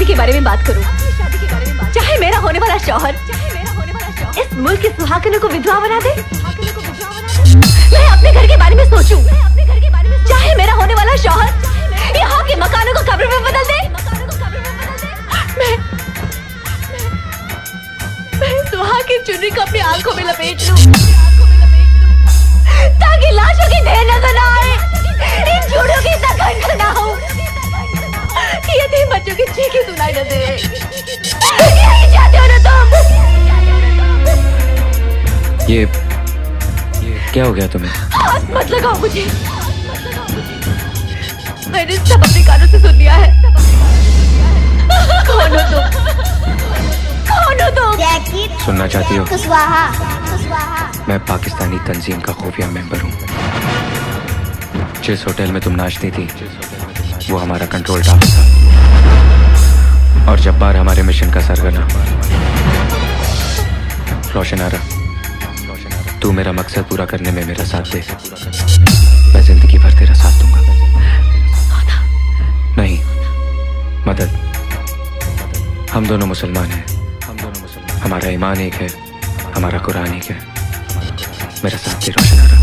शादी के बारे में बात करूँ? चाहे मेरा होने वाला शौहर इस मुल्क के सुहागनों को विधवा बना दे। मैं अपने घर के बारे में सोचूं। चाहे मेरा होने वाला शौहर यहाँ के मकानों को कब्र में बदल दे। मैं सुहाग की चुनरी को अपनी आँखों में लपेट लूँ। ताकि लाशों की ढेर नज़र ना आए। इन झूठों की गंध ना हो। कि यतीम बच्चों की चीखें सुनाई न दे यही चाहते हो ना तुम ये क्या हो गया तुम्हें हाथ मत लगाओ मुझे मैंने सब अपने कानों से सुन लिया है कौन हो तुम कौन हो तुम सुनना चाहती हो कुशवाहा कुशवाहा मैं पाकिस्तानी तंजीम का खुफिया मेंबर हूँ जिस होटल में तुम नाचती थी वो हमारा कंट्रोल टावर था और जब्बार हमारे मिशन का सरगना रोशन आरा, तू मेरा मकसद पूरा करने में मेरा साथ दे। मैं ज़िंदगी भर तेरा साथ दूँगा। नहीं, मदद। हम दोनों मुसलमान हैं। हमारा ईमान एक है, हमारा कुरान एक है। मेरा साथ दे, रोशन आरा।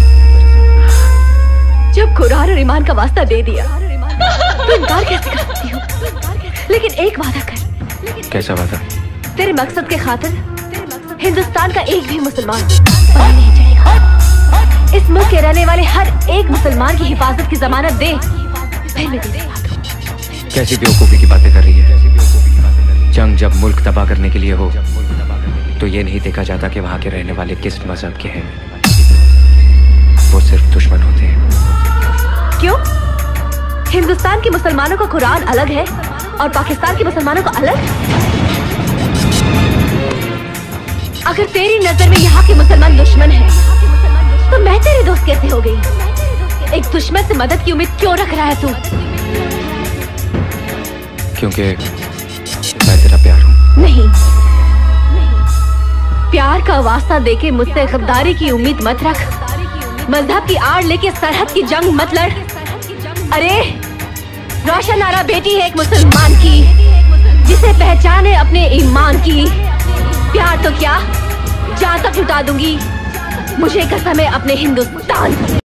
जब कुरान और ईमान का वास्ता दे दिया तो इनकार कैसे कर सकती हूँ? लेकिन एक वादा कर। कैसा वादा? तेरे मकसद के खातिर हिंदुस्तान का एक भी मुसलमान नहीं चढ़ेगा इस मुल्क के रहने वाले हर एक मुसलमान की हिफाजत की जमानत दे। फिर मैं। कैसी बेवकूफ़ी की बातें कर रही है? जंग जब मुल्क तबाह करने के लिए हो तो ये नहीं देखा जाता कि वहाँ के रहने वाले किस मज़हब के हैं। वो सिर्फ़ दुश्मन होते हैं। क्यों? हिंदुस्तान के मुसलमानों का कुरान अलग है। और पाकिस्तान के मुसलमानों को अलग? अगर तेरी नज़र में यहाँ के मुसलमान दुश्मन है तो मैं तेरी दोस्त कैसे हो गई? एक दुश्मन से मदद की उम्मीद क्यों रख रहा है तू? क्योंकि मैं तेरा प्यार हूँ। नहीं। प्यार का वास्ता देके मुझसे गद्दारी की उम्मीद मत रख। मज़हब की आड़ लेके सरहद की जंग मत लड़। अरे रोशन आरा बेटी है एक मुसलमान की, जिसे पहचान है अपने ईमान की। प्यार तो क्या? जान तक लुटा दूँगी। मुझे कसम है अपने हिंदुस्तान।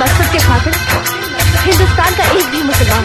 मकसद के खातिर हिंदुस्तान का एक भी मुसलमान